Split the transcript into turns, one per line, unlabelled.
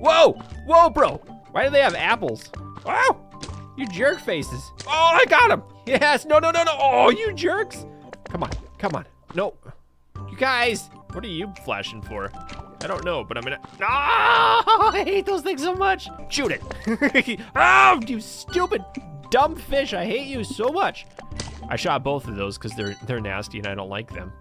Whoa! Whoa, bro! Why do they have apples? Wow! You jerk faces. Oh, I got him! Yes! No, no, no, no! Oh, you jerks! Come on, come on. No. You guys! What are you flashing for? I don't know, but I'm gonna. oh I hate those things so much. Shoot it! oh, you stupid, dumb fish! I hate you so much. I shot both of those because they're they're nasty and I don't like them.